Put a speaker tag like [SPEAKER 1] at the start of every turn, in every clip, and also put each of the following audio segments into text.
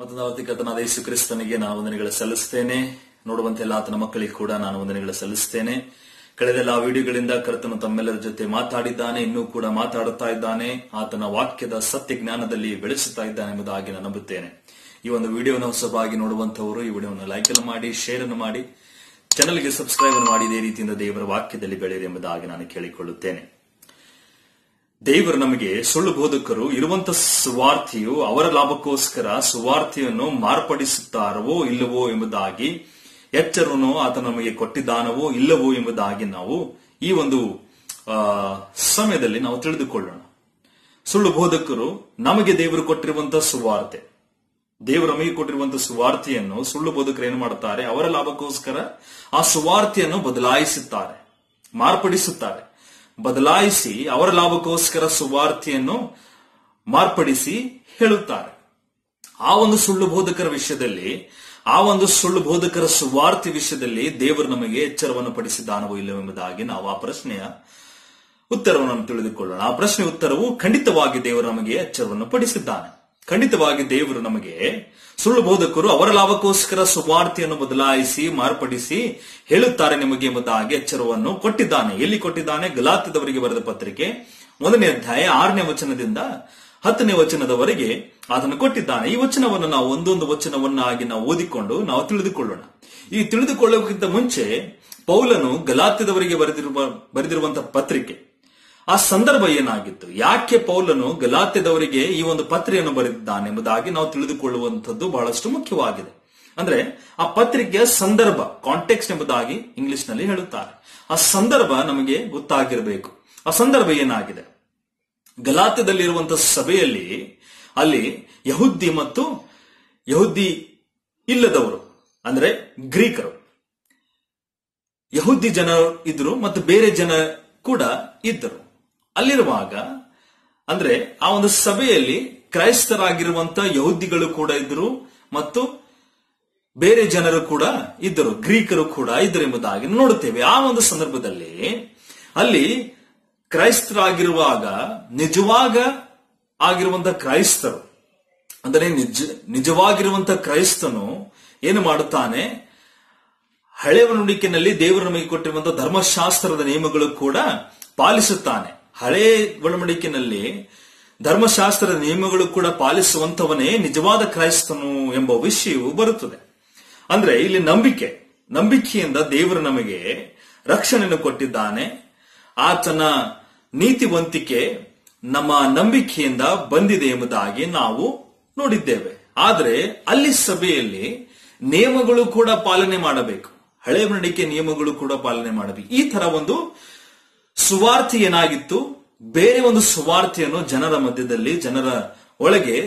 [SPEAKER 1] ಮತ್ತೊಂದು ಕರ್ತನಾದ ಕಥನಾದ ಯೇಸು ಕ್ರಿಸ್ತನಿಗೆ ನಾನು ವಂದನೆಗಳು ಸಲ್ಲಿಸ್ತೇನೆ ನೋಡುವಂತೆಲ್ಲ ಆತನ ಮಕ್ಕಳಿಗೆ ಕೂಡ ನಾನು ವಂದನೆಗಳು ಸಲ್ಲಿಸ್ತೇನೆ ಕಳೆದೆಲ್ಲ ವಿಡಿಯೋಗಳಿಂದ ಕರ್ತನು ತಮ್ಮೆಲ್ಲರ ಜೊತೆ ಮಾತಾಡಿದ್ದಾನೆ ಇನ್ನೂ ಕೂಡ ಮಾತಾಡುತ್ತಾ ಇದ್ದಾನೆ ಆತನ ವಾಕ್ಯದ ಸತ್ಯ ಜ್ಞಾನದಲ್ಲಿ ಬೆಳೆಸುತ್ತಾ ಇದ್ದಾನೆ ಎಂಬುದಾಗಿ ನಾನು ನಂಬುತ್ತೇನೆ ಈ ಒಂದು ವಿಡಿಯೋನ ಹೊಸಬಾಗಿ ನೋಡುವಂತವರು ಈ ವಿಡಿಯೋವನ್ನು ಲೈಕ್ ಅನ್ನು ಮಾಡಿ ಶೇರ್ ಅನ್ನು ಮಾಡಿ ಚಾನಲ್ಗೆ ಸಬ್ಸ್ಕ್ರೈಬ್ ಮಾಡಿ ಇದೇ ರೀತಿಯಿಂದ ದೇವರ ವಾಕ್ಯದಲ್ಲಿ ಬೆಳೆಯಿರಿ ಎಂಬುದಾಗಿ ನಾನು ಕೇಳಿಕೊಳ್ಳುತ್ತೇನೆ ದೇವರು ನಮಗೆ ಸುಳ್ಳು ಬೋಧಕರು ಇರುವಂತ ಸ್ವಾರ್ಥಿಯು ಅವರ ಲಾಭಕ್ಕೋಸ್ಕರ ಸುವಾರ್ಥಿಯನ್ನು ಮಾರ್ಪಡಿಸುತ್ತಾರವೋ ಇಲ್ಲವೋ ಎಂಬುದಾಗಿ ಎಚ್ಚರನು ಆತ ನಮಗೆ ಕೊಟ್ಟಿದ್ದಾನವೋ ಇಲ್ಲವೋ ಎಂಬುದಾಗಿ ನಾವು ಈ ಒಂದು ಸಮಯದಲ್ಲಿ ನಾವು ತಿಳಿದುಕೊಳ್ಳೋಣ ಸುಳ್ಳು ಬೋಧಕರು ನಮಗೆ ದೇವರು ಕೊಟ್ಟಿರುವಂತಹ ಸುವಾರ್ತೆ ದೇವರು ನಮಗೆ ಕೊಟ್ಟಿರುವಂತಹ ಸುವಾರ್ತೆಯನ್ನು ಸುಳ್ಳು ಬೋಧಕರು ಏನು ಮಾಡುತ್ತಾರೆ ಅವರ ಲಾಭಕ್ಕೋಸ್ಕರ ಆ ಸುವಾರ್ತೆಯನ್ನು ಬದಲಾಯಿಸುತ್ತಾರೆ ಮಾರ್ಪಡಿಸುತ್ತಾರೆ ಬದಲಾಯಿಸಿ ಅವರ ಲಾಭಕ್ಕೋಸ್ಕರ ಸುವಾರ್ತೆಯನ್ನು ಮಾರ್ಪಡಿಸಿ ಹೇಳುತ್ತಾರೆ ಆ ಒಂದು ಸುಳ್ಳು ಬೋಧಕರ ವಿಷಯದಲ್ಲಿ ಆ ಒಂದು ಸುಳ್ಳು ಬೋಧಕರ ಸುವಾರ್ತೆ ವಿಷಯದಲ್ಲಿ ದೇವರು ನಮಗೆ ಎಚ್ಚರವನ್ನು ಪಡಿಸಿದ್ದಾನವೋ ಇಲ್ಲವೆಂಬುದಾಗಿ ನಾವು ಆ ಪ್ರಶ್ನೆಯ ಉತ್ತರವನ್ನು ತಿಳಿದುಕೊಳ್ಳೋಣ ಆ ಪ್ರಶ್ನೆ ಉತ್ತರವು ಖಂಡಿತವಾಗಿ ದೇವರು ನಮಗೆ ಎಚ್ಚರವನ್ನು ಪಡಿಸಿದ್ದಾನೆ ಖಂಡಿತವಾಗಿ ದೇವರು ನಮಗೆ ಸುಳ್ಳು ಬೋಧಕರು ಅವರ ಲಾಭಕ್ಕೋಸ್ಕರ ಸುವಾರ್ತೆಯನ್ನು ಬದಲಾಯಿಸಿ ಮಾರ್ಪಡಿಸಿ ಹೇಳುತ್ತಾರೆ ನಿಮಗೆ ಎಂಬುದಾಗಿ ಎಚ್ಚರವನ್ನು ಕೊಟ್ಟಿದ್ದಾನೆ ಎಲ್ಲಿ ಕೊಟ್ಟಿದ್ದಾನೆ ಗಲಾತ್ಯದವರಿಗೆ ಬರೆದ ಪತ್ರಿಕೆ ಮೊದಲನೇ ಅಧ್ಯಾಯ ಆರನೇ ವಚನದಿಂದ ಹತ್ತನೇ ವಚನದವರೆಗೆ ಅದನ್ನು ಕೊಟ್ಟಿದ್ದಾನೆ ಈ ವಚನವನ್ನು ನಾವು ಒಂದೊಂದು ವಚನವನ್ನಾಗಿ ನಾವು ಓದಿಕೊಂಡು ನಾವು ತಿಳಿದುಕೊಳ್ಳೋಣ ಈ ತಿಳಿದುಕೊಳ್ಳೋಕ್ಕಿಂತ ಮುಂಚೆ ಪೌಲನು ಗಲಾತ್ಯದವರಿಗೆ ಬರೆದಿರುವ ಬರೆದಿರುವಂತಹ ಪತ್ರಿಕೆ ಆ ಸಂದರ್ಭ ಏನಾಗಿತ್ತು ಯಾಕೆ ಪೌಲನು ಗಲಾತ್ಯದವರಿಗೆ ಈ ಒಂದು ಪತ್ರೆಯನ್ನು ಬರೆದಿದ್ದಾನೆ ಎಂಬುದಾಗಿ ನಾವು ತಿಳಿದುಕೊಳ್ಳುವಂಥದ್ದು ಬಹಳಷ್ಟು ಮುಖ್ಯವಾಗಿದೆ ಅಂದ್ರೆ ಆ ಪತ್ರಿಕೆಯ ಸಂದರ್ಭ ಕಾಂಟೆಕ್ಸ್ಟ್ ಎಂಬುದಾಗಿ ಇಂಗ್ಲಿಷ್ ನಲ್ಲಿ ಹೇಳುತ್ತಾರೆ ಆ ಸಂದರ್ಭ ನಮಗೆ ಗೊತ್ತಾಗಿರಬೇಕು ಆ ಸಂದರ್ಭ ಏನಾಗಿದೆ ಗಲಾತ್ಯದಲ್ಲಿರುವಂತಹ ಸಭೆಯಲ್ಲಿ ಅಲ್ಲಿ ಯಹುದ್ದಿ ಮತ್ತು ಯಹುದ್ದಿ ಇಲ್ಲದವರು ಅಂದ್ರೆ ಗ್ರೀಕರು ಯಹುದ್ದಿ ಜನರು ಇದ್ರು ಮತ್ತು ಬೇರೆ ಜನ ಕೂಡ ಇದ್ದರು ಅಲ್ಲಿರುವಾಗ ಅಂದ್ರೆ ಆ ಒಂದು ಸಭೆಯಲ್ಲಿ ಕ್ರೈಸ್ತರಾಗಿರುವಂತ ಯಹೂದಿಗಳು ಕೂಡ ಇದ್ರು ಮತ್ತು ಬೇರೆ ಜನರು ಕೂಡ ಇದ್ದರು ಗ್ರೀಕರು ಕೂಡ ಇದ್ದರು ಎಂಬುದಾಗಿ ನೋಡುತ್ತೇವೆ ಆ ಒಂದು ಸಂದರ್ಭದಲ್ಲಿ ಅಲ್ಲಿ ಕ್ರೈಸ್ತರಾಗಿರುವಾಗ ನಿಜವಾಗ ಆಗಿರುವಂತಹ ಕ್ರೈಸ್ತರು ಅಂದರೆ ನಿಜ ನಿಜವಾಗಿರುವಂತ ಕ್ರೈಸ್ತನು ಏನು ಮಾಡುತ್ತಾನೆ ಹಳೆಯ ನುಡಿಕೆನಲ್ಲಿ ದೇವರು ನಮಗೆ ಕೊಟ್ಟಿರುವಂತಹ ಧರ್ಮಶಾಸ್ತ್ರದ ನಿಯಮಗಳು ಕೂಡ ಪಾಲಿಸುತ್ತಾನೆ ಹಳೆ ಒಳಮಡಿಕಿನಲ್ಲಿ ಧರ್ಮಶಾಸ್ತ್ರದ ನಿಯಮಗಳು ಕೂಡ ಪಾಲಿಸುವಂತವನೇ ನಿಜವಾದ ಕ್ರೈಸ್ತನು ಎಂಬ ವಿಷಯವು ಬರುತ್ತದೆ ಅಂದ್ರೆ ಇಲ್ಲಿ ನಂಬಿಕೆ ನಂಬಿಕೆಯಿಂದ ದೇವರು ನಮಗೆ ರಕ್ಷಣೆಯನ್ನು ಕೊಟ್ಟಿದ್ದಾನೆ ಆತನ ನೀತಿವಂತಿಕೆ ನಮ್ಮ ನಂಬಿಕೆಯಿಂದ ಬಂದಿದೆ ಎಂಬುದಾಗಿ ನಾವು ನೋಡಿದ್ದೇವೆ ಆದರೆ ಅಲ್ಲಿ ಸಭೆಯಲ್ಲಿ ನಿಯಮಗಳು ಕೂಡ ಪಾಲನೆ ಮಾಡಬೇಕು ಹಳೆ ಮಣಿಕೆ ನಿಯಮಗಳು ಕೂಡ ಪಾಲನೆ ಮಾಡಬೇಕು ಈ ತರ ಒಂದು ಸುವಾರ್ಥಿ ಏನಾಗಿತ್ತು ಬೇರೆ ಒಂದು ಸುವಾರ್ಥೆಯನ್ನು ಜನರ ಮಧ್ಯದಲ್ಲಿ ಜನರ ಒಳಗೆ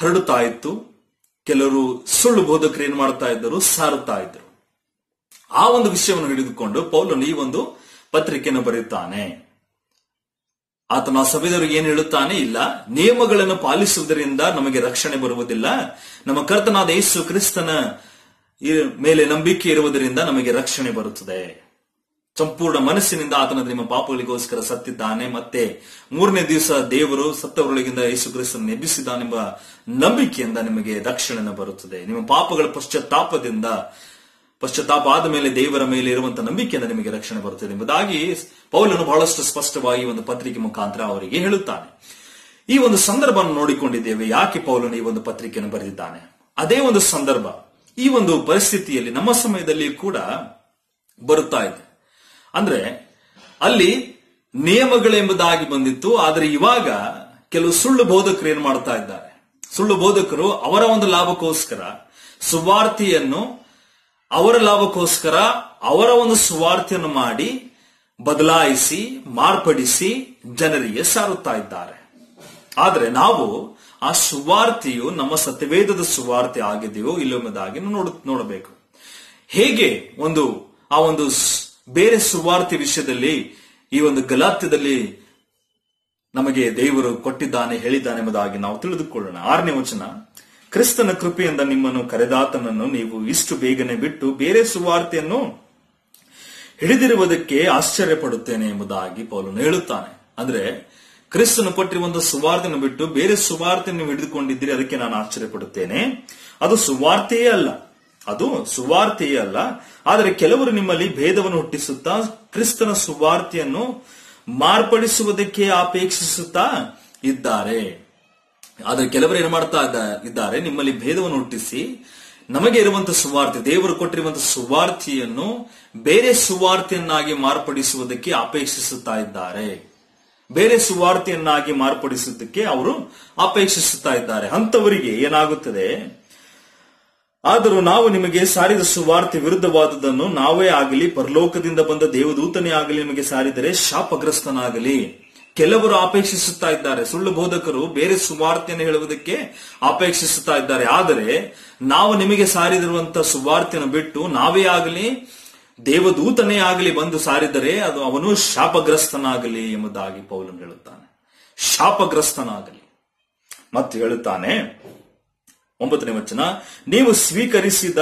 [SPEAKER 1] ಹರಡುತ್ತಾ ಇತ್ತು ಕೆಲವರು ಸುಳ್ಳು ಬೋಧಕರು ಏನ್ ಮಾಡ್ತಾ ಇದ್ದರು ಸಾರುತ್ತಾ ಇದ್ರು ಆ ಒಂದು ವಿಷಯವನ್ನು ಹಿಡಿದುಕೊಂಡು ಪೌಲನು ಈ ಒಂದು ಪತ್ರಿಕೆಯನ್ನು ಬರೆಯುತ್ತಾನೆ ಆತನ ಸಭೆದವರಿಗೆ ಏನು ಹೇಳುತ್ತಾನೆ ಇಲ್ಲ ನಿಯಮಗಳನ್ನು ಪಾಲಿಸುವುದರಿಂದ ನಮಗೆ ರಕ್ಷಣೆ ಬರುವುದಿಲ್ಲ ನಮ್ಮ ಕರ್ತನಾದ ಯೇಸು ಕ್ರಿಸ್ತನ ಮೇಲೆ ನಂಬಿಕೆ ಇರುವುದರಿಂದ ನಮಗೆ ರಕ್ಷಣೆ ಬರುತ್ತದೆ ಸಂಪೂರ್ಣ ಮನಸ್ಸಿನಿಂದ ಆತನ ನಿಮ್ಮ ಪಾಪಗಳಿಗೋಸ್ಕರ ಸತ್ತಿದ್ದಾನೆ ಮತ್ತೆ ಮೂರನೇ ದಿವಸ ದೇವರು ಸತ್ತವರೊಳಗಿಂದ ಯೇಸು ಕ್ರಿಸ್ತನ ಎಬ್ಬಿಸಿದ್ದಾನೆಂಬ ನಂಬಿಕೆಯಿಂದ ನಿಮಗೆ ರಕ್ಷಣೆ ಬರುತ್ತದೆ ನಿಮ್ಮ ಪಾಪಗಳ ಪಶ್ಚಾತ್ತಾಪದಿಂದ ಪಶ್ಚಾತ್ತಾಪ ಆದ ಮೇಲೆ ದೇವರ ಮೇಲೆ ಇರುವಂತಹ ನಂಬಿಕೆಯಿಂದ ನಿಮಗೆ ರಕ್ಷಣೆ ಬರುತ್ತದೆ ಎಂಬುದಾಗಿ ಪೌಲನು ಬಹಳಷ್ಟು ಸ್ಪಷ್ಟವಾಗಿ ಒಂದು ಪತ್ರಿಕೆ ಮುಖಾಂತರ ಅವರಿಗೆ ಹೇಳುತ್ತಾನೆ ಈ ಒಂದು ಸಂದರ್ಭವನ್ನು ನೋಡಿಕೊಂಡಿದ್ದೇವೆ ಯಾಕೆ ಪೌಲನು ಈ ಒಂದು ಪತ್ರಿಕೆಯನ್ನು ಬರೆದಿದ್ದಾನೆ ಅದೇ ಒಂದು ಸಂದರ್ಭ ಈ ಒಂದು ಪರಿಸ್ಥಿತಿಯಲ್ಲಿ ನಮ್ಮ ಸಮಯದಲ್ಲಿ ಕೂಡ ಬರುತ್ತಾ ಇದೆ ಅಂದ್ರೆ ಅಲ್ಲಿ ನಿಯಮಗಳೆಂಬುದಾಗಿ ಬಂದಿತ್ತು ಆದರೆ ಇವಾಗ ಕೆಲವು ಸುಳ್ಳು ಬೋಧಕರು ಏನ್ ಮಾಡ್ತಾ ಇದ್ದಾರೆ ಸುಳ್ಳು ಬೋಧಕರು ಅವರ ಒಂದು ಲಾಭಕ್ಕೋಸ್ಕರ ಸುವಾರ್ತಿಯನ್ನು ಅವರ ಲಾಭಕ್ಕೋಸ್ಕರ ಅವರ ಒಂದು ಸುವಾರ್ತೆಯನ್ನು ಮಾಡಿ ಬದಲಾಯಿಸಿ ಮಾರ್ಪಡಿಸಿ ಜನರಿಗೆ ಸಾರುತ್ತಾ ಇದ್ದಾರೆ ಆದರೆ ನಾವು ಆ ಸುವಾರ್ತೆಯು ನಮ್ಮ ಸತ್ಯವೇದದ ಸುವಾರ್ತೆ ಆಗಿದೆಯೋ ಇಲ್ಲವೆಂಬುದಾಗಿ ನೋಡ ನೋಡಬೇಕು ಹೇಗೆ ಒಂದು ಆ ಒಂದು ಬೇರೆ ಸುವಾರ್ತೆ ವಿಷಯದಲ್ಲಿ ಈ ಒಂದು ಗಲಾತ್ಯದಲ್ಲಿ ನಮಗೆ ದೇವರು ಕೊಟ್ಟಿದ್ದಾನೆ ಹೇಳಿದ್ದಾನೆ ಎಂಬುದಾಗಿ ನಾವು ತಿಳಿದುಕೊಳ್ಳೋಣ ಆರನೇ ವಚನ ಕ್ರಿಸ್ತನ ಕೃಪೆಯಿಂದ ನಿಮ್ಮನ್ನು ಕರೆದಾತನನ್ನು ನೀವು ಇಷ್ಟು ಬೇಗನೆ ಬಿಟ್ಟು ಬೇರೆ ಸುವಾರ್ತೆಯನ್ನು ಹಿಡಿದಿರುವುದಕ್ಕೆ ಆಶ್ಚರ್ಯ ಪಡುತ್ತೇನೆ ಎಂಬುದಾಗಿ ಪೌಲನು ಹೇಳುತ್ತಾನೆ ಅಂದ್ರೆ ಕ್ರಿಸ್ತನು ಕೊಟ್ಟಿರುವಂತಹ ಸುವಾರ್ತೆಯನ್ನು ಬಿಟ್ಟು ಬೇರೆ ಸುವಾರ್ತೆಯನ್ನು ಹಿಡಿದುಕೊಂಡಿದ್ದೀರಿ ಅದಕ್ಕೆ ನಾನು ಆಶ್ಚರ್ಯ ಪಡುತ್ತೇನೆ ಅದು ಸುವಾರ್ತೆಯೇ ಅಲ್ಲ ಅದು ಸುವಾರ್ತೆಯೇ ಅಲ್ಲ ಆದರೆ ಕೆಲವರು ನಿಮ್ಮಲ್ಲಿ ಭೇದವನ್ನು ಹುಟ್ಟಿಸುತ್ತಾ ಕ್ರಿಸ್ತನ ಸುವಾರ್ತೆಯನ್ನು ಮಾರ್ಪಡಿಸುವುದಕ್ಕೆ ಅಪೇಕ್ಷಿಸುತ್ತಾ ಇದ್ದಾರೆ ಆದರೆ ಕೆಲವರು ಏನು ಮಾಡ್ತಾ ಇದ್ದಾರೆ ನಿಮ್ಮಲ್ಲಿ ಭೇದವನ್ನು ಹುಟ್ಟಿಸಿ ನಮಗೆ ಇರುವಂತಹ ಸುವಾರ್ತೆ ದೇವರು ಕೊಟ್ಟಿರುವಂತಹ ಸುವಾರ್ತೆಯನ್ನು ಬೇರೆ ಸುವಾರ್ತೆಯನ್ನಾಗಿ ಮಾರ್ಪಡಿಸುವುದಕ್ಕೆ ಅಪೇಕ್ಷಿಸುತ್ತಾ ಇದ್ದಾರೆ ಬೇರೆ ಸುವಾರ್ತೆಯನ್ನಾಗಿ ಮಾರ್ಪಡಿಸುವುದಕ್ಕೆ ಅವರು ಅಪೇಕ್ಷಿಸುತ್ತಾ ಇದ್ದಾರೆ ಅಂತವರಿಗೆ ಏನಾಗುತ್ತದೆ ಆದರೂ ನಾವು ನಿಮಗೆ ಸಾರಿದ ಸುವಾರ್ತೆ ವಿರುದ್ಧವಾದದನ್ನು ನಾವೇ ಆಗಲಿ ಪರಲೋಕದಿಂದ ಬಂದ ದೇವದೂತನೇ ಆಗಲಿ ನಿಮಗೆ ಸಾರಿದರೆ ಶಾಪಗ್ರಸ್ತನಾಗಲಿ ಕೆಲವರು ಅಪೇಕ್ಷಿಸುತ್ತಾ ಇದ್ದಾರೆ ಸುಳ್ಳು ಬೋಧಕರು ಬೇರೆ ಸುವಾರ್ತೆಯನ್ನು ಹೇಳುವುದಕ್ಕೆ ಅಪೇಕ್ಷಿಸುತ್ತಾ ಇದ್ದಾರೆ ಆದರೆ ನಾವು ನಿಮಗೆ ಸಾರಿದಿರುವಂತಹ ಸುವಾರ್ತೆಯನ್ನು ಬಿಟ್ಟು ನಾವೇ ಆಗಲಿ ದೇವದೂತನೇ ಆಗಲಿ ಬಂದು ಸಾರಿದರೆ ಅದು ಅವನು ಶಾಪಗ್ರಸ್ತನಾಗಲಿ ಎಂಬುದಾಗಿ ಪೌಲನ್ ಹೇಳುತ್ತಾನೆ ಶಾಪಗ್ರಸ್ತನಾಗಲಿ ಮತ್ತು ಹೇಳುತ್ತಾನೆ ಒಂಬತ್ತನೇ ವಚನ ನೀವು ಸ್ವೀಕರಿಸಿದ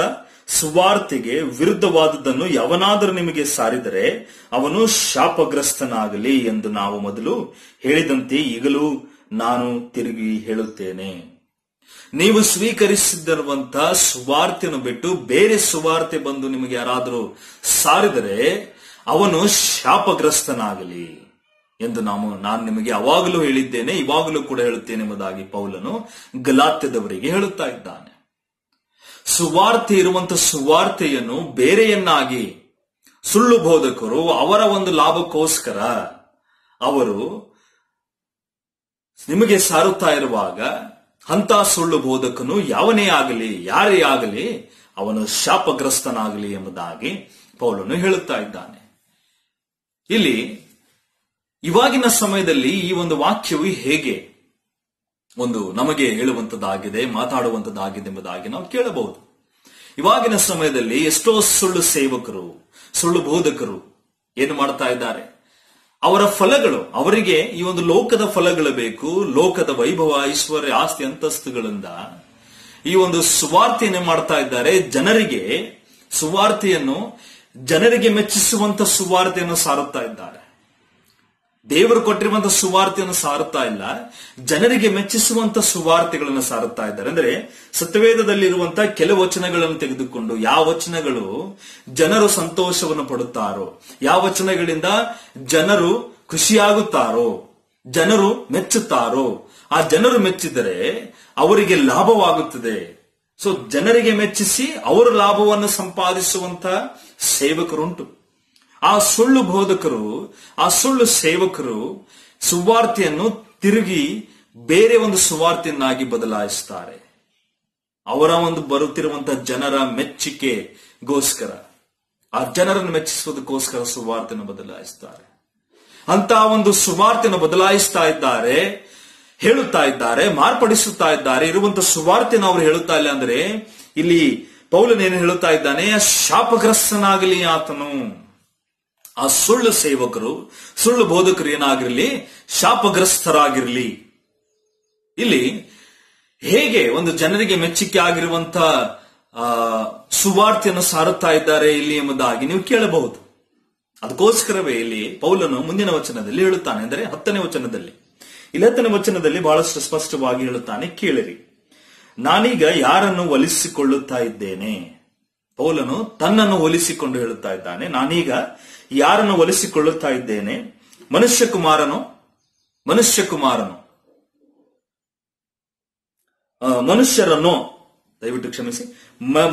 [SPEAKER 1] ಸುವಾರ್ತೆಗೆ ವಿರುದ್ಧವಾದದ್ದನ್ನು ಯಾವನಾದರೂ ನಿಮಗೆ ಸಾರಿದರೆ ಅವನು ಶಾಪಗ್ರಸ್ತನಾಗಲಿ ಎಂದು ನಾವು ಮೊದಲು ಹೇಳಿದಂತೆ ಈಗಲೂ ನಾನು ತಿರುಗಿ ಹೇಳುತ್ತೇನೆ ನೀವು ಸ್ವೀಕರಿಸಿದಿರುವಂತಹ ಸ್ವಾರ್ಥಿಯನ್ನು ಬಿಟ್ಟು ಬೇರೆ ಸುವಾರ್ತೆ ಬಂದು ನಿಮಗೆ ಯಾರಾದರೂ ಸಾರಿದರೆ ಅವನು ಶಾಪಗ್ರಸ್ತನಾಗಲಿ ಎಂದು ನಾವು ನಾನು ನಿಮಗೆ ಯಾವಾಗಲೂ ಹೇಳಿದ್ದೇನೆ ಇವಾಗಲೂ ಕೂಡ ಹೇಳುತ್ತೇನೆ ಎಂಬುದಾಗಿ ಪೌಲನು ಗಲಾತ್ಯದವರಿಗೆ ಹೇಳುತ್ತಾ ಇದ್ದಾನೆ ಸುವಾರ್ತೆ ಇರುವಂತಹ ಸುವಾರ್ತೆಯನ್ನು ಬೇರೆಯನ್ನಾಗಿ ಸುಳ್ಳು ಬೋಧಕರು ಅವರ ಒಂದು ಲಾಭಕ್ಕೋಸ್ಕರ ಅವರು ನಿಮಗೆ ಸಾರುತ್ತಾ ಇರುವಾಗ ಅಂತ ಸುಳ್ಳು ಬೋಧಕನು ಯಾವನೇ ಆಗಲಿ ಯಾರೇ ಆಗಲಿ ಅವನು ಶಾಪಗ್ರಸ್ತನಾಗಲಿ ಎಂಬುದಾಗಿ ಪೌಲನು ಹೇಳುತ್ತಾ ಇದ್ದಾನೆ ಇಲ್ಲಿ ಇವಾಗಿನ ಸಮಯದಲ್ಲಿ ಈ ಒಂದು ವಾಕ್ಯವು ಹೇಗೆ ಒಂದು ನಮಗೆ ಹೇಳುವಂತದ್ದಾಗಿದೆ ಮಾತಾಡುವಂತದ್ದಾಗಿದೆ ಎಂಬುದಾಗಿ ನಾವು ಕೇಳಬಹುದು ಇವಾಗಿನ ಸಮಯದಲ್ಲಿ ಎಷ್ಟೋ ಸುಳ್ಳು ಸೇವಕರು ಸುಳ್ಳು ಬೋಧಕರು ಏನು ಮಾಡ್ತಾ ಇದ್ದಾರೆ ಅವರ ಫಲಗಳು ಅವರಿಗೆ ಈ ಒಂದು ಲೋಕದ ಫಲಗಳು ಬೇಕು ಲೋಕದ ವೈಭವ ಐಶ್ವರ್ಯ ಆಸ್ತಿ ಅಂತಸ್ತುಗಳಿಂದ ಈ ಒಂದು ಸುವಾರ್ತೆಯನ್ನು ಮಾಡ್ತಾ ಇದ್ದಾರೆ ಜನರಿಗೆ ಸುವಾರ್ತೆಯನ್ನು ಜನರಿಗೆ ಮೆಚ್ಚಿಸುವಂತ ಸುವಾರ್ತೆಯನ್ನು ಸಾರುತ್ತಾ ಇದ್ದಾರೆ ದೇವರು ಕೊಟ್ಟಿರುವಂತಹ ಸುವಾರ್ತೆಯನ್ನು ಸಾರುತ್ತಾ ಇಲ್ಲ ಜನರಿಗೆ ಮೆಚ್ಚಿಸುವಂತ ಸುವಾರ್ತೆಗಳನ್ನು ಸಾರುತ್ತಾ ಇದ್ದಾರೆ ಅಂದ್ರೆ ಸತ್ಯವೇದದಲ್ಲಿ ಇರುವಂತಹ ಕೆಲವು ವಚನಗಳನ್ನು ತೆಗೆದುಕೊಂಡು ಯಾವ ವಚನಗಳು ಜನರು ಸಂತೋಷವನ್ನು ಪಡುತ್ತಾರೋ ಯಾವ ವಚನಗಳಿಂದ ಜನರು ಖುಷಿಯಾಗುತ್ತಾರೋ ಜನರು ಮೆಚ್ಚುತ್ತಾರೋ ಆ ಜನರು ಮೆಚ್ಚಿದರೆ ಅವರಿಗೆ ಲಾಭವಾಗುತ್ತದೆ ಸೊ ಜನರಿಗೆ ಮೆಚ್ಚಿಸಿ ಅವರ ಲಾಭವನ್ನು ಸಂಪಾದಿಸುವಂತ ಸೇವಕರುಂಟು ಆ ಸುಳ್ಳು ಬೋಧಕರು ಆ ಸುಳ್ಳು ಸೇವಕರು ಸುವಾರ್ತೆಯನ್ನು ತಿರುಗಿ ಬೇರೆ ಒಂದು ಸುವಾರ್ತೆಯನ್ನಾಗಿ ಬದಲಾಯಿಸ್ತಾರೆ ಅವರ ಒಂದು ಬರುತ್ತಿರುವಂತಹ ಜನರ ಮೆಚ್ಚಿಕೆಗೋಸ್ಕರ ಆ ಜನರನ್ನು ಮೆಚ್ಚಿಸುವುದಕ್ಕೋಸ್ಕರ ಸುವಾರ್ತೆಯನ್ನು ಬದಲಾಯಿಸ್ತಾರೆ ಅಂತ ಒಂದು ಸುವಾರ್ತೆಯನ್ನು ಬದಲಾಯಿಸ್ತಾ ಇದ್ದಾರೆ ಹೇಳುತ್ತಾ ಇದ್ದಾರೆ ಮಾರ್ಪಡಿಸುತ್ತಾ ಇದ್ದಾರೆ ಇರುವಂತಹ ಸುವಾರ್ತೆಯನ್ನು ಅವರು ಹೇಳುತ್ತಾ ಇಲ್ಲ ಅಂದ್ರೆ ಇಲ್ಲಿ ಪೌಲನೇನು ಹೇಳುತ್ತಾ ಇದ್ದಾನೆ ಶಾಪಗ್ರಸ್ತನಾಗಲಿ ಆತನು ಆ ಸುಳ್ಳು ಸೇವಕರು ಸುಳ್ಳು ಬೋಧಕರು ಏನಾಗಿರಲಿ ಶಾಪಗ್ರಸ್ತರಾಗಿರಲಿ ಇಲ್ಲಿ ಹೇಗೆ ಒಂದು ಜನರಿಗೆ ಮೆಚ್ಚುಗೆ ಆಗಿರುವಂತಹ ಸುವಾರ್ತೆಯನ್ನು ಸಾರುತ್ತಾ ಇದ್ದಾರೆ ಇಲ್ಲಿ ಎಂಬುದಾಗಿ ನೀವು ಕೇಳಬಹುದು ಅದಕ್ಕೋಸ್ಕರವೇ ಇಲ್ಲಿ ಪೌಲನು ಮುಂದಿನ ವಚನದಲ್ಲಿ ಹೇಳುತ್ತಾನೆ ಅಂದರೆ ಹತ್ತನೇ ವಚನದಲ್ಲಿ ಇಲ್ಲಿ ಹತ್ತನೇ ವಚನದಲ್ಲಿ ಬಹಳಷ್ಟು ಸ್ಪಷ್ಟವಾಗಿ ಹೇಳುತ್ತಾನೆ ಕೇಳಿರಿ ನಾನೀಗ ಯಾರನ್ನು ಒಲಿಸಿಕೊಳ್ಳುತ್ತಾ ಇದ್ದೇನೆ ಪೌಲನು ತನ್ನನ್ನು ಒಲಿಸಿಕೊಂಡು ಹೇಳುತ್ತಾ ಇದ್ದಾನೆ ನಾನೀಗ ಯಾರನ್ನು ಒಲಿಸಿಕೊಳ್ಳುತ್ತಾ ಇದ್ದೇನೆ ಮನುಷ್ಯ ಕುಮಾರನು ಮನುಷ್ಯ ಕುಮಾರನು ಮನುಷ್ಯರನ್ನು ದಯವಿಟ್ಟು ಕ್ಷಮಿಸಿ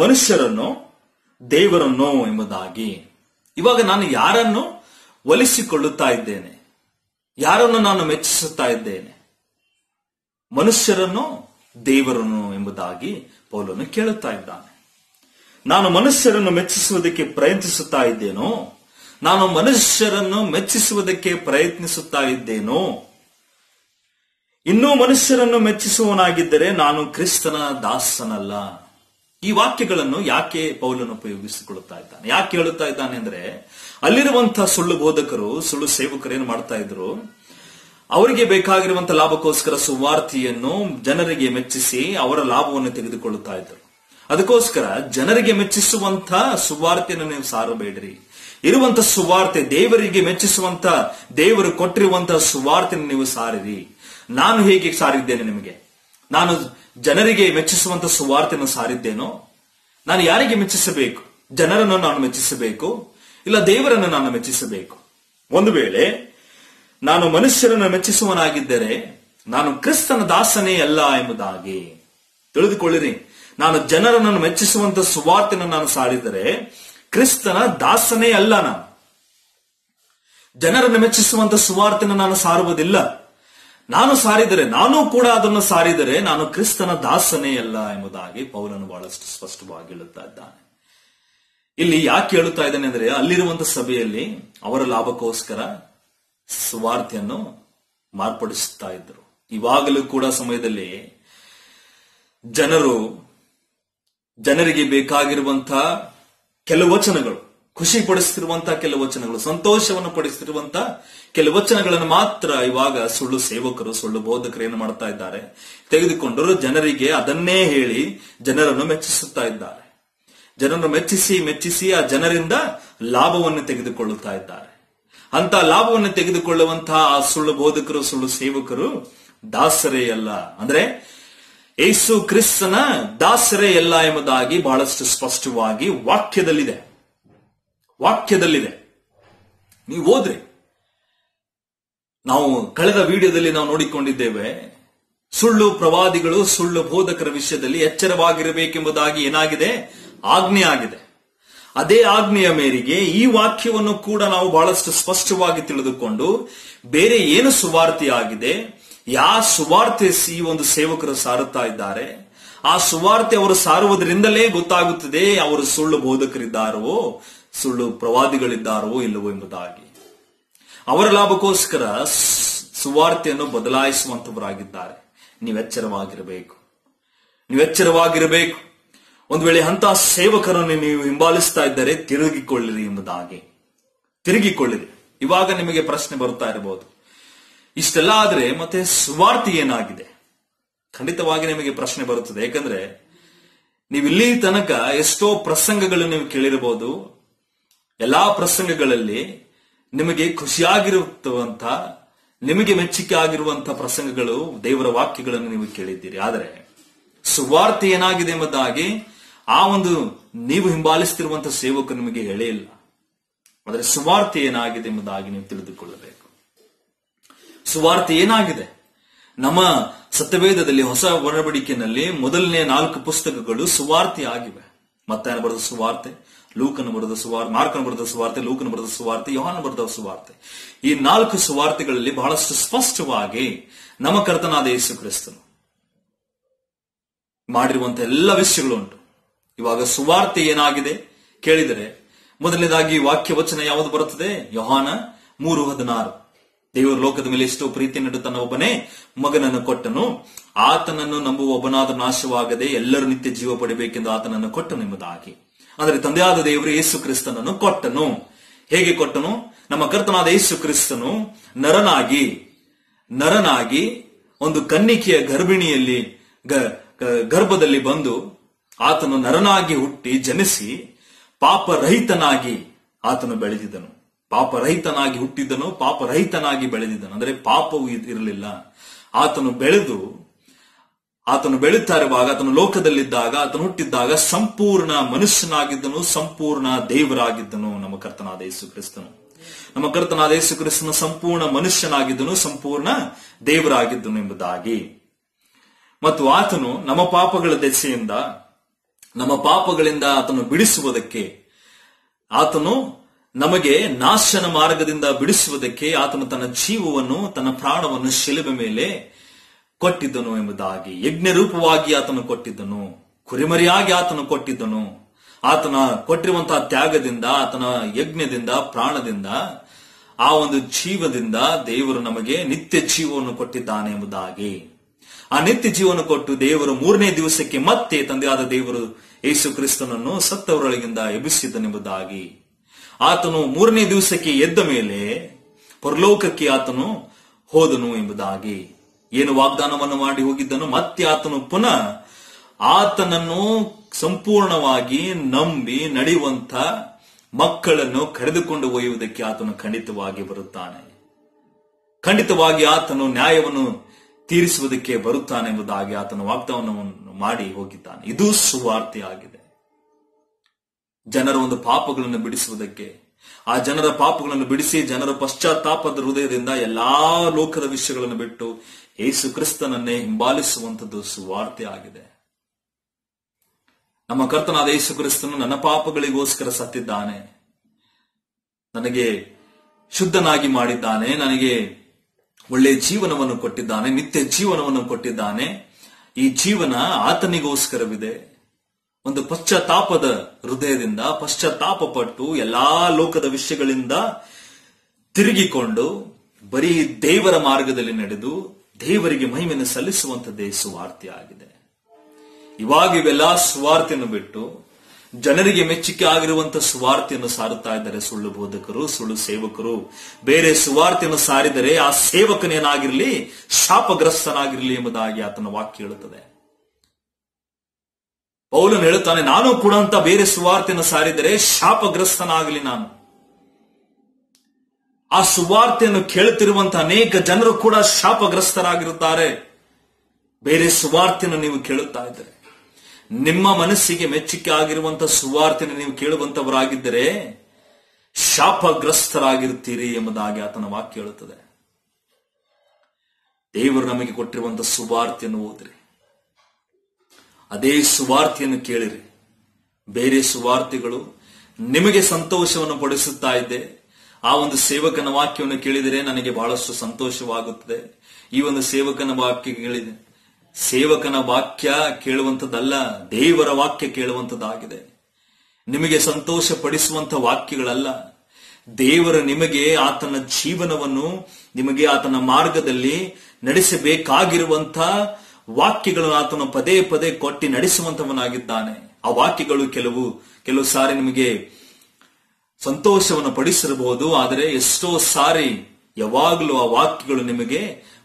[SPEAKER 1] ಮನುಷ್ಯರನ್ನು ದೇವರನ್ನು ಎಂಬುದಾಗಿ ಇವಾಗ ನಾನು ಯಾರನ್ನು ಒಲಿಸಿಕೊಳ್ಳುತ್ತಾ ಇದ್ದೇನೆ ಯಾರನ್ನು ನಾನು ಮೆಚ್ಚಿಸುತ್ತಾ ಇದ್ದೇನೆ ಮನುಷ್ಯರನ್ನು ದೇವರನ್ನು ಎಂಬುದಾಗಿ ಪೌಲನು ಕೇಳುತ್ತಾ ಇದ್ದಾನೆ ನಾನು ಮನುಷ್ಯರನ್ನು ಮೆಚ್ಚಿಸುವುದಕ್ಕೆ ಪ್ರಯತ್ನಿಸುತ್ತಾ ಇದ್ದೇನೋ ನಾನು ಮನುಷ್ಯರನ್ನು ಮೆಚ್ಚಿಸುವುದಕ್ಕೆ ಪ್ರಯತ್ನಿಸುತ್ತಾ ಇದ್ದೇನೋ ಇನ್ನೂ ಮನುಷ್ಯರನ್ನು ಮೆಚ್ಚಿಸುವನಾಗಿದ್ದರೆ ನಾನು ಕ್ರಿಸ್ತನ ದಾಸನಲ್ಲ ಈ ವಾಕ್ಯಗಳನ್ನು ಯಾಕೆ ಪೌಲನ್ನು ಉಪಯೋಗಿಸಿಕೊಳ್ಳುತ್ತಾ ಇದ್ದಾನೆ ಯಾಕೆ ಹೇಳುತ್ತಾ ಇದ್ದಾನೆ ಅಂದ್ರೆ ಅಲ್ಲಿರುವಂತಹ ಸುಳ್ಳು ಬೋಧಕರು ಸುಳ್ಳು ಸೇವಕರು ಏನು ಮಾಡ್ತಾ ಇದ್ರು ಅವರಿಗೆ ಬೇಕಾಗಿರುವಂತಹ ಲಾಭಕ್ಕೋಸ್ಕರ ಸುವಾರ್ತಿಯನ್ನು ಜನರಿಗೆ ಮೆಚ್ಚಿಸಿ ಅವರ ಲಾಭವನ್ನು ತೆಗೆದುಕೊಳ್ಳುತ್ತಾ ಇದ್ದರು ಅದಕ್ಕೋಸ್ಕರ ಜನರಿಗೆ ಮೆಚ್ಚಿಸುವಂತ ಸುವಾರ್ತೆಯನ್ನು ನೀವು ಸಾರಬೇಡ್ರಿ ಇರುವಂತ ಸುವಾರ್ತೆ ದೇವರಿಗೆ ಮೆಚ್ಚಿಸುವಂತ ದೇವರು ಕೊಟ್ಟಿರುವಂತಹ ಸುವಾರ್ತೆಯನ್ನು ನೀವು ಸಾರಿರಿ ನಾನು ಹೇಗೆ ಸಾರಿದ್ದೇನೆ ನಿಮಗೆ ನಾನು ಜನರಿಗೆ ಮೆಚ್ಚಿಸುವಂತ ಸುವಾರ್ತೆಯನ್ನು ಸಾರಿದ್ದೇನೋ ನಾನು ಯಾರಿಗೆ ಮೆಚ್ಚಿಸಬೇಕು ಜನರನ್ನು ನಾನು ಮೆಚ್ಚಿಸಬೇಕು ಇಲ್ಲ ದೇವರನ್ನು ನಾನು ಮೆಚ್ಚಿಸಬೇಕು ಒಂದು ವೇಳೆ ನಾನು ಮನುಷ್ಯರನ್ನು ಮೆಚ್ಚಿಸುವನಾಗಿದ್ದರೆ ನಾನು ಕ್ರಿಸ್ತನ ದಾಸನೇ ಅಲ್ಲ ಎಂಬುದಾಗಿ ತಿಳಿದುಕೊಳ್ಳಿರಿ ನಾನು ಜನರನ್ನು ಮೆಚ್ಚಿಸುವಂತ ಸುವಾರ್ತೆಯನ್ನು ನಾನು ಸಾರಿದರೆ ಕ್ರಿಸ್ತನ ದಾಸನೇ ಅಲ್ಲ ನಾನು ಜನರನ್ನು ಮೆಚ್ಚಿಸುವಂತ ಸುವಾರ್ತೆಯನ್ನು ನಾನು ಸಾರುವುದಿಲ್ಲ ನಾನು ಸಾರಿದರೆ ನಾನು ಕೂಡ ಅದನ್ನು ಸಾರಿದರೆ ನಾನು ಕ್ರಿಸ್ತನ ದಾಸನೇ ಅಲ್ಲ ಎಂಬುದಾಗಿ ಪೌಲನು ಬಹಳಷ್ಟು ಸ್ಪಷ್ಟವಾಗಿ ಹೇಳುತ್ತಾ ಇದ್ದಾನೆ ಇಲ್ಲಿ ಯಾಕೆ ಹೇಳುತ್ತಾ ಇದ್ದಾನೆ ಅಂದ್ರೆ ಅಲ್ಲಿರುವಂತ ಸಭೆಯಲ್ಲಿ ಅವರ ಲಾಭಕ್ಕೋಸ್ಕರ ಸುವಾರ್ತೆಯನ್ನು ಮಾರ್ಪಡಿಸುತ್ತಾ ಇದ್ರು ಇವಾಗಲೂ ಕೂಡ ಸಮಯದಲ್ಲಿ ಜನರು ಜನರಿಗೆ ಬೇಕಾಗಿರುವಂತಹ ಕೆಲವು ವಚನಗಳು ಖುಷಿ ಪಡಿಸ್ತಿರುವಂತಹ ಕೆಲವು ವಚನಗಳು ಸಂತೋಷವನ್ನು ಪಡಿಸ್ತಿರುವಂತಹ ಕೆಲವು ವಚನಗಳನ್ನು ಮಾತ್ರ ಇವಾಗ ಸುಳ್ಳು ಸೇವಕರು ಸುಳ್ಳು ಬೋಧಕರು ಏನು ಮಾಡ್ತಾ ಇದ್ದಾರೆ ತೆಗೆದುಕೊಂಡರು ಜನರಿಗೆ ಅದನ್ನೇ ಹೇಳಿ ಜನರನ್ನು ಮೆಚ್ಚಿಸುತ್ತಾ ಇದ್ದಾರೆ ಜನರನ್ನು ಮೆಚ್ಚಿಸಿ ಮೆಚ್ಚಿಸಿ ಆ ಜನರಿಂದ ಲಾಭವನ್ನು ತೆಗೆದುಕೊಳ್ಳುತ್ತಾ ಇದ್ದಾರೆ ಅಂತ ಲಾಭವನ್ನು ತೆಗೆದುಕೊಳ್ಳುವಂತಹ ಆ ಸುಳ್ಳು ಬೋಧಕರು ಸುಳ್ಳು ಸೇವಕರು ದಾಸರೇ ಅಲ್ಲ ಅಂದ್ರೆ ಏಸು ಕ್ರಿಸ್ತನ ದಾಸರೇ ಎಲ್ಲ ಎಂಬುದಾಗಿ ಬಹಳಷ್ಟು ಸ್ಪಷ್ಟವಾಗಿ ವಾಕ್ಯದಲ್ಲಿದೆ ವಾಕ್ಯದಲ್ಲಿದೆ ನೀವು ಓದ್ರಿ ನಾವು ಕಳೆದ ವಿಡಿಯೋದಲ್ಲಿ ನಾವು ನೋಡಿಕೊಂಡಿದ್ದೇವೆ ಸುಳ್ಳು ಪ್ರವಾದಿಗಳು ಸುಳ್ಳು ಬೋಧಕರ ವಿಷಯದಲ್ಲಿ ಎಚ್ಚರವಾಗಿರಬೇಕೆಂಬುದಾಗಿ ಏನಾಗಿದೆ ಆಜ್ಞೆ ಆಗಿದೆ ಅದೇ ಆಜ್ಞೆಯ ಮೇರೆಗೆ ಈ ವಾಕ್ಯವನ್ನು ಕೂಡ ನಾವು ಬಹಳಷ್ಟು ಸ್ಪಷ್ಟವಾಗಿ ತಿಳಿದುಕೊಂಡು ಬೇರೆ ಏನು ಸುವಾರ್ತೆಯಾಗಿದೆ ಯಾ ಸುವಾರ್ತೆ ಸಿ ಒಂದು ಸೇವಕರು ಸಾರುತ್ತಾ ಇದ್ದಾರೆ ಆ ಸುವಾರ್ತೆ ಅವರು ಸಾರುವುದರಿಂದಲೇ ಗೊತ್ತಾಗುತ್ತದೆ ಅವರು ಸುಳ್ಳು ಬೋಧಕರಿದ್ದಾರೋ ಸುಳ್ಳು ಪ್ರವಾದಿಗಳಿದ್ದಾರೋ ಇಲ್ಲವೋ ಎಂಬುದಾಗಿ ಅವರ ಲಾಭಕ್ಕೋಸ್ಕರ ಸುವಾರ್ತೆಯನ್ನು ಬದಲಾಯಿಸುವಂತವರಾಗಿದ್ದಾರೆ ನೀವೆಚ್ಚರವಾಗಿರಬೇಕು ನೀವೆಚ್ಚರವಾಗಿರಬೇಕು ಒಂದು ವೇಳೆ ಅಂತಹ ಸೇವಕರನ್ನು ನೀವು ಹಿಂಬಾಲಿಸ್ತಾ ಇದ್ದರೆ ತಿರುಗಿಕೊಳ್ಳಿರಿ ಎಂಬುದಾಗಿ ತಿರುಗಿಕೊಳ್ಳಿರಿ ಇವಾಗ ನಿಮಗೆ ಪ್ರಶ್ನೆ ಬರುತ್ತಾ ಇರಬಹುದು ಇಷ್ಟೆಲ್ಲ ಆದ್ರೆ ಮತ್ತೆ ಸ್ವಾರ್ಥಿ ಏನಾಗಿದೆ ಖಂಡಿತವಾಗಿ ನಿಮಗೆ ಪ್ರಶ್ನೆ ಬರುತ್ತದೆ ಯಾಕಂದ್ರೆ ನೀವು ಇಲ್ಲಿ ತನಕ ಎಷ್ಟೋ ಪ್ರಸಂಗಗಳು ನೀವು ಕೇಳಿರಬಹುದು ಎಲ್ಲಾ ಪ್ರಸಂಗಗಳಲ್ಲಿ ನಿಮಗೆ ಖುಷಿಯಾಗಿರುತ್ತವಂತ ನಿಮಗೆ ಮೆಚ್ಚುಗೆ ಆಗಿರುವಂತಹ ಪ್ರಸಂಗಗಳು ದೇವರ ವಾಕ್ಯಗಳನ್ನು ನೀವು ಕೇಳಿದ್ದೀರಿ ಆದರೆ ಸುವಾರ್ತೆ ಏನಾಗಿದೆ ಎಂಬುದಾಗಿ ಆ ಒಂದು ನೀವು ಹಿಂಬಾಲಿಸ್ತಿರುವಂತಹ ಸೇವಕರು ನಿಮಗೆ ಹೇಳೇ ಇಲ್ಲ ಆದರೆ ಸುವಾರ್ತೆ ಏನಾಗಿದೆ ಎಂಬುದಾಗಿ ನೀವು ತಿಳಿದುಕೊಳ್ಳಬೇಕು ಸುವಾರ್ತೆ ಏನಾಗಿದೆ ನಮ್ಮ ಸತ್ಯವೇದದಲ್ಲಿ ಹೊಸ ಒಡಬಡಿಕೆಯಲ್ಲಿ ಮೊದಲನೇ ನಾಲ್ಕು ಪುಸ್ತಕಗಳು ಸುವಾರ್ತೆ ಆಗಿವೆ ಮತ್ತಾಯನ ಬರೆದ ಸುವಾರ್ತೆ ಲೂಕನ ಬರೆದ ಸುವಾರ್ತೆ ಮಾರ್ಕನ ಬರೆದ ಸುವಾರ್ತೆ ಲೂಕನ ಬರೆದ ಸುವಾರ್ತೆ ಯೋಹಾನ ಬರೆದ ಸುವಾರ್ತೆ ಈ ನಾಲ್ಕು ಸುವಾರ್ತೆಗಳಲ್ಲಿ ಬಹಳಷ್ಟು ಸ್ಪಷ್ಟವಾಗಿ ನಮ್ಮ ಕರ್ತನಾದ ಯೇಸು ಕ್ರಿಸ್ತನು ಮಾಡಿರುವಂತಹ ಎಲ್ಲ ವಿಷಯಗಳು ಉಂಟು ಇವಾಗ ಸುವಾರ್ತೆ ಏನಾಗಿದೆ ಕೇಳಿದರೆ ಮೊದಲನೇದಾಗಿ ವಾಕ್ಯ ವಚನ ಯಾವುದು ಬರುತ್ತದೆ ಯೋಹಾನ ಮೂರು ಹದಿನಾರು ದೇವರು ಲೋಕದ ಮೇಲೆ ಎಷ್ಟೋ ಪ್ರೀತಿ ತನ್ನ ಒಬ್ಬನೇ ಮಗನನ್ನು ಕೊಟ್ಟನು ಆತನನ್ನು ನಂಬುವ ಒಬ್ಬನಾದ ನಾಶವಾಗದೆ ಎಲ್ಲರೂ ನಿತ್ಯ ಜೀವ ಪಡಿಬೇಕೆಂದು ಆತನನ್ನು ಕೊಟ್ಟನು ಎಂಬುದಾಗಿ ಆದರೆ ತಂದೆಯಾದ ದೇವರು ಯೇಸು ಕ್ರಿಸ್ತನನ್ನು ಕೊಟ್ಟನು ಹೇಗೆ ಕೊಟ್ಟನು ನಮ್ಮ ಕರ್ತನಾದ ಯೇಸು ಕ್ರಿಸ್ತನು ನರನಾಗಿ ನರನಾಗಿ ಒಂದು ಕನ್ನಿಕೆಯ ಗರ್ಭಿಣಿಯಲ್ಲಿ ಗರ್ಭದಲ್ಲಿ ಬಂದು ಆತನು ನರನಾಗಿ ಹುಟ್ಟಿ ಜನಿಸಿ ಪಾಪರಹಿತನಾಗಿ ಆತನು ಬೆಳೆದಿದನು ಪಾಪರಹಿತನಾಗಿ ಹುಟ್ಟಿದ್ದನು ಪಾಪರಹಿತನಾಗಿ ಬೆಳೆದಿದ್ದನು ಅಂದರೆ ಪಾಪವು ಇರಲಿಲ್ಲ ಆತನು ಬೆಳೆದು ಆತನು ಬೆಳೀತಾ ಇರುವಾಗ ಆತನು ಲೋಕದಲ್ಲಿದ್ದಾಗ ಆತನು ಹುಟ್ಟಿದ್ದಾಗ ಸಂಪೂರ್ಣ ಮನುಷ್ಯನಾಗಿದ್ದನು ಸಂಪೂರ್ಣ ದೇವರಾಗಿದ್ದನು ನಮ್ಮ ಕರ್ತನಾದ ಯೇಸು ಕ್ರಿಸ್ತನು ನಮ್ಮ ಕರ್ತನಾದ ಯೇಸು ಕ್ರಿಸ್ತನು ಸಂಪೂರ್ಣ ಮನುಷ್ಯನಾಗಿದ್ದನು ಸಂಪೂರ್ಣ ದೇವರಾಗಿದ್ದನು ಎಂಬುದಾಗಿ ಮತ್ತು ಆತನು ನಮ್ಮ ಪಾಪಗಳ ದೆಸೆಯಿಂದ ನಮ್ಮ ಪಾಪಗಳಿಂದ ಆತನು ಬಿಡಿಸುವುದಕ್ಕೆ ಆತನು ನಮಗೆ ನಾಶನ ಮಾರ್ಗದಿಂದ ಬಿಡಿಸುವುದಕ್ಕೆ ಆತನು ತನ್ನ ಜೀವವನ್ನು ತನ್ನ ಪ್ರಾಣವನ್ನು ಶಿಲುಬೆ ಮೇಲೆ ಕೊಟ್ಟಿದ್ದನು ಎಂಬುದಾಗಿ ಯಜ್ಞ ರೂಪವಾಗಿ ಆತನು ಕೊಟ್ಟಿದ್ದನು ಕುರಿಮರಿಯಾಗಿ ಆತನು ಕೊಟ್ಟಿದ್ದನು ಆತನ ಕೊಟ್ಟಿರುವಂತಹ ತ್ಯಾಗದಿಂದ ಆತನ ಯಜ್ಞದಿಂದ ಪ್ರಾಣದಿಂದ ಆ ಒಂದು ಜೀವದಿಂದ ದೇವರು ನಮಗೆ ನಿತ್ಯ ಜೀವವನ್ನು ಕೊಟ್ಟಿದ್ದಾನೆ ಎಂಬುದಾಗಿ ಆ ನಿತ್ಯ ಜೀವನ ಕೊಟ್ಟು ದೇವರು ಮೂರನೇ ದಿವಸಕ್ಕೆ ಮತ್ತೆ ತಂದೆಯಾದ ದೇವರು ಯೇಸು ಕ್ರಿಸ್ತನನ್ನು ಸತ್ತವರೊಳಗಿಂದ ಎಬ್ಬಿಸಿದ್ದನೆಂಬುದಾಗಿ ಆತನು ಮೂರನೇ ದಿವಸಕ್ಕೆ ಎದ್ದ ಮೇಲೆ ಪರಲೋಕಕ್ಕೆ ಆತನು ಹೋದನು ಎಂಬುದಾಗಿ ಏನು ವಾಗ್ದಾನವನ್ನು ಮಾಡಿ ಹೋಗಿದ್ದನು ಮತ್ತೆ ಆತನು ಪುನಃ ಆತನನ್ನು ಸಂಪೂರ್ಣವಾಗಿ ನಂಬಿ ನಡೆಯುವಂತ ಮಕ್ಕಳನ್ನು ಕರೆದುಕೊಂಡು ಒಯ್ಯುವುದಕ್ಕೆ ಆತನು ಖಂಡಿತವಾಗಿ ಬರುತ್ತಾನೆ ಖಂಡಿತವಾಗಿ ಆತನು ನ್ಯಾಯವನ್ನು ತೀರಿಸುವುದಕ್ಕೆ ಬರುತ್ತಾನೆ ಎಂಬುದಾಗಿ ಆತನ ವಾಗ್ದಾನವನ್ನು ಮಾಡಿ ಹೋಗಿದ್ದಾನೆ ಇದು ಸುವಾರ್ತೆಯಾಗಿದೆ ಜನರ ಒಂದು ಪಾಪಗಳನ್ನು ಬಿಡಿಸುವುದಕ್ಕೆ ಆ ಜನರ ಪಾಪಗಳನ್ನು ಬಿಡಿಸಿ ಜನರ ಪಶ್ಚಾತ್ತಾಪದ ಹೃದಯದಿಂದ ಎಲ್ಲಾ ಲೋಕದ ವಿಷಯಗಳನ್ನು ಬಿಟ್ಟು ಯೇಸು ಕ್ರಿಸ್ತನನ್ನೇ ಹಿಂಬಾಲಿಸುವಂತದ್ದು ಸುವಾರ್ತೆ ಆಗಿದೆ ನಮ್ಮ ಕರ್ತನಾದ ಯೇಸು ಕ್ರಿಸ್ತನು ನನ್ನ ಪಾಪಗಳಿಗೋಸ್ಕರ ಸತ್ತಿದ್ದಾನೆ ನನಗೆ ಶುದ್ಧನಾಗಿ ಮಾಡಿದ್ದಾನೆ ನನಗೆ ಒಳ್ಳೆಯ ಜೀವನವನ್ನು ಕೊಟ್ಟಿದ್ದಾನೆ ನಿತ್ಯ ಜೀವನವನ್ನು ಕೊಟ್ಟಿದ್ದಾನೆ ಈ ಜೀವನ ಆತನಿಗೋಸ್ಕರವಿದೆ ಒಂದು ಪಶ್ಚಾತ್ತಾಪದ ಹೃದಯದಿಂದ ಪಶ್ಚಾತ್ತಾಪ ಪಟ್ಟು ಎಲ್ಲಾ ಲೋಕದ ವಿಷಯಗಳಿಂದ ತಿರುಗಿಕೊಂಡು ಬರೀ ದೇವರ ಮಾರ್ಗದಲ್ಲಿ ನಡೆದು ದೇವರಿಗೆ ಮಹಿಮೆಯನ್ನು ಸಲ್ಲಿಸುವಂತದ್ದೇ ಸುವಾರ್ತಿ ಆಗಿದೆ ಇವಾಗ ಇವೆಲ್ಲ ಸುವಾರ್ತೆಯನ್ನು ಬಿಟ್ಟು ಜನರಿಗೆ ಮೆಚ್ಚುಗೆ ಆಗಿರುವಂತ ಸುವಾರ್ತೆಯನ್ನು ಸಾರುತ್ತಾ ಇದ್ದಾರೆ ಸುಳ್ಳು ಬೋಧಕರು ಸುಳ್ಳು ಸೇವಕರು ಬೇರೆ ಸುವಾರ್ತೆಯನ್ನು ಸಾರಿದರೆ ಆ ಸೇವಕನೇನಾಗಿರ್ಲಿ ಶಾಪಗ್ರಸ್ತನಾಗಿರಲಿ ಎಂಬುದಾಗಿ ಆತನ ವಾಕ್ಯ ಹೇಳುತ್ತದೆ ಪೌಲನ್ ಹೇಳುತ್ತಾನೆ ನಾನು ಕೂಡ ಅಂತ ಬೇರೆ ಸುವಾರ್ತೆಯನ್ನು ಸಾರಿದರೆ ಶಾಪಗ್ರಸ್ತನಾಗಲಿ ನಾನು ಆ ಸುವಾರ್ತೆಯನ್ನು ಕೇಳುತ್ತಿರುವಂತಹ ಅನೇಕ ಜನರು ಕೂಡ ಶಾಪಗ್ರಸ್ತರಾಗಿರುತ್ತಾರೆ ಬೇರೆ ಸುವಾರ್ತೆಯನ್ನು ನೀವು ಕೇಳುತ್ತಾ ಇದ್ದರೆ ನಿಮ್ಮ ಮನಸ್ಸಿಗೆ ಮೆಚ್ಚುಗೆ ಆಗಿರುವಂತಹ ಸುವಾರ್ತೆಯನ್ನು ನೀವು ಕೇಳುವಂತವರಾಗಿದ್ದರೆ ಶಾಪಗ್ರಸ್ತರಾಗಿರುತ್ತೀರಿ ಎಂಬುದಾಗಿ ಆತನ ವಾಕ್ಯ ಹೇಳುತ್ತದೆ ದೇವರು ನಮಗೆ ಕೊಟ್ಟಿರುವಂತಹ ಸುವಾರ್ತೆಯನ್ನು ಓದ್ರಿ ಅದೇ ಸುವಾರ್ತೆಯನ್ನು ಕೇಳಿರಿ ಬೇರೆ ಸುವಾರ್ತೆಗಳು ನಿಮಗೆ ಸಂತೋಷವನ್ನು ಪಡಿಸುತ್ತಾ ಇದ್ದೆ ಆ ಒಂದು ಸೇವಕನ ವಾಕ್ಯವನ್ನು ಕೇಳಿದರೆ ನನಗೆ ಬಹಳಷ್ಟು ಸಂತೋಷವಾಗುತ್ತದೆ ಈ ಒಂದು ಸೇವಕನ ವಾಕ್ಯ ಕೇಳಿದೆ ಸೇವಕನ ವಾಕ್ಯ ಕೇಳುವಂಥದ್ದಲ್ಲ ದೇವರ ವಾಕ್ಯ ಕೇಳುವಂಥದ್ದಾಗಿದೆ ನಿಮಗೆ ಸಂತೋಷ ಪಡಿಸುವಂಥ ವಾಕ್ಯಗಳಲ್ಲ ದೇವರು ನಿಮಗೆ ಆತನ ಜೀವನವನ್ನು ನಿಮಗೆ ಆತನ ಮಾರ್ಗದಲ್ಲಿ ನಡೆಸಬೇಕಾಗಿರುವಂತ ವಾಕ್ಯಗಳನ್ನು ಆತನು ಪದೇ ಪದೇ ಕೊಟ್ಟಿ ನಡೆಸುವಂತವನಾಗಿದ್ದಾನೆ ಆ ವಾಕ್ಯಗಳು ಕೆಲವು ಕೆಲವು ಸಾರಿ ನಿಮಗೆ ಸಂತೋಷವನ್ನು ಪಡಿಸಿರಬಹುದು ಆದರೆ ಎಷ್ಟೋ ಸಾರಿ ಯಾವಾಗಲೂ ಆ ವಾಕ್ಯಗಳು ನಿಮಗೆ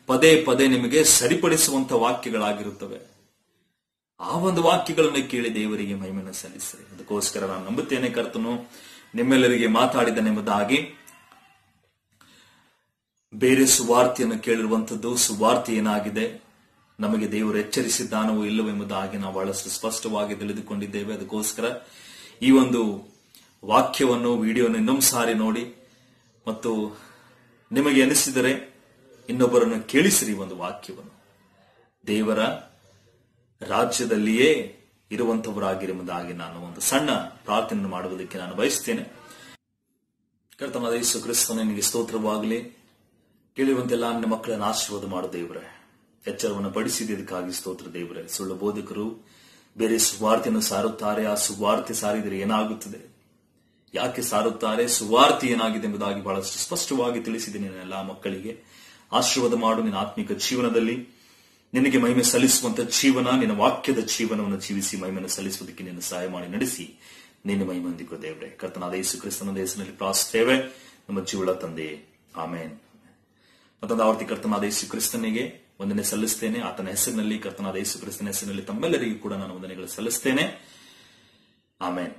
[SPEAKER 1] ಪದೇ ಪದೇ ನಿಮಗೆ ಸರಿಪಡಿಸುವಂತ ವಾಕ್ಯಗಳಾಗಿರುತ್ತವೆ ಆ ಒಂದು ವಾಕ್ಯಗಳನ್ನು ಕೇಳಿ ದೇವರಿಗೆ ಮಹಿಮೆಯನ್ನು ಸಲ್ಲಿಸಿ ಅದಕ್ಕೋಸ್ಕರ ನಾನು ನಂಬುತ್ತೇನೆ ಕರ್ತನು ನಿಮ್ಮೆಲ್ಲರಿಗೆ ಮಾತಾಡಿದನೆಂಬುದಾಗಿ ಬೇರೆ ಸುವಾರ್ತೆಯನ್ನು ಕೇಳಿರುವಂಥದ್ದು ಸುವಾರ್ತೆ ಏನಾಗಿದೆ ನಮಗೆ ದೇವರು ಎಚ್ಚರಿಸಿದ್ದಾನವೋ ಇಲ್ಲವೋ ಎಂಬುದಾಗಿ ನಾವು ಬಹಳಷ್ಟು ಸ್ಪಷ್ಟವಾಗಿ ತಿಳಿದುಕೊಂಡಿದ್ದೇವೆ ಅದಕ್ಕೋಸ್ಕರ ಈ ಒಂದು ವಾಕ್ಯವನ್ನು ವಿಡಿಯೋನ ಇನ್ನೊಂದು ಸಾರಿ ನೋಡಿ ಮತ್ತು ನಿಮಗೆ ಅನಿಸಿದರೆ ಇನ್ನೊಬ್ಬರನ್ನು ಕೇಳಿಸಿರಿ ಒಂದು ವಾಕ್ಯವನ್ನು ದೇವರ ರಾಜ್ಯದಲ್ಲಿಯೇ ಇರುವಂತವರಾಗಿರುವುದಾಗಿ ನಾನು ಒಂದು ಸಣ್ಣ ಪ್ರಾರ್ಥನೆ ಮಾಡುವುದಕ್ಕೆ ನಾನು ಬಯಸ್ತೇನೆ ಕರ್ತನಾದ ಯೇಸು ನಿಮಗೆ ಸ್ತೋತ್ರವಾಗಲಿ ಕೇಳಿರುವಂತೆಲ್ಲ ನನ್ನ ಮಕ್ಕಳನ್ನು ಆಶೀರ್ವಾದ ಮಾಡು ದೇವರೇ ಎಚ್ಚರವನ್ನು ಪಡಿಸಿದ್ದಕ್ಕಾಗಿ ಸ್ತೋತ್ರ ದೇವರೇ ಸುಳ್ಳು ಬೋಧಕರು ಬೇರೆ ಸುವಾರ್ತೆಯನ್ನು ಸಾರುತ್ತಾರೆ ಆ ಸುವಾರ್ತೆ ಸಾರಿದರೆ ಏನಾಗುತ್ತದೆ ಯಾಕೆ ಸಾರುತ್ತಾರೆ ಸುವಾರ್ತೆ ಏನಾಗಿದೆ ಎಂಬುದಾಗಿ ಬಹಳಷ್ಟು ಸ್ಪಷ್ಟವಾಗಿ ತಿಳಿಸಿದೆ ನಿನ್ನೆಲ್ಲ ಮಕ್ಕಳಿಗೆ ಆಶೀರ್ವಾದ ಮಾಡು ನಿನ್ನ ಆತ್ಮಿಕ ಜೀವನದಲ್ಲಿ ನಿನಗೆ ಮಹಿಮೆ ಸಲ್ಲಿಸುವಂತಹ ಜೀವನ ನಿನ್ನ ವಾಕ್ಯದ ಜೀವನವನ್ನು ಜೀವಿಸಿ ಮಹಿಮೆಯನ್ನು ಸಲ್ಲಿಸುವುದಕ್ಕೆ ನಿನ್ನ ಸಹಾಯ ಮಾಡಿ ನಡೆಸಿ ನಿನ್ನ ಮಹಿಮಂದಿಗೂ ದೇವರೇ ಕರ್ತನಾದ ಯೇಸು ಕ್ರಿಸ್ತನ ದೇಶದಲ್ಲಿ ಪ್ರಾಸ್ತೇವೆ ನಮ್ಮ ಜೀವಳ ತಂದೆ ಆಮೇನ್ ಮತ್ತೊಂದು ಆವರ್ತಿ ಕರ್ತನಾದ ಯೇಸು ಕ್ರಿಸ್ತನಿಗೆ ವಂದನೆ ಸಲ್ಲಿಸ್ತೇನೆ ಆತನ ಹೆಸರಿನಲ್ಲಿ ಕರ್ತನಾದ ಯೇಸು ಕ್ರಿಸ್ತನ ಹೆಸರಿನಲ್ಲಿ ತಮ್ಮೆಲ್ಲರಿಗೂ ಕೂಡ ನಾನು ವಂದನೆಗಳು ಸಲ್ಲಿಸ್ತೇನೆ ಆಮೇನ್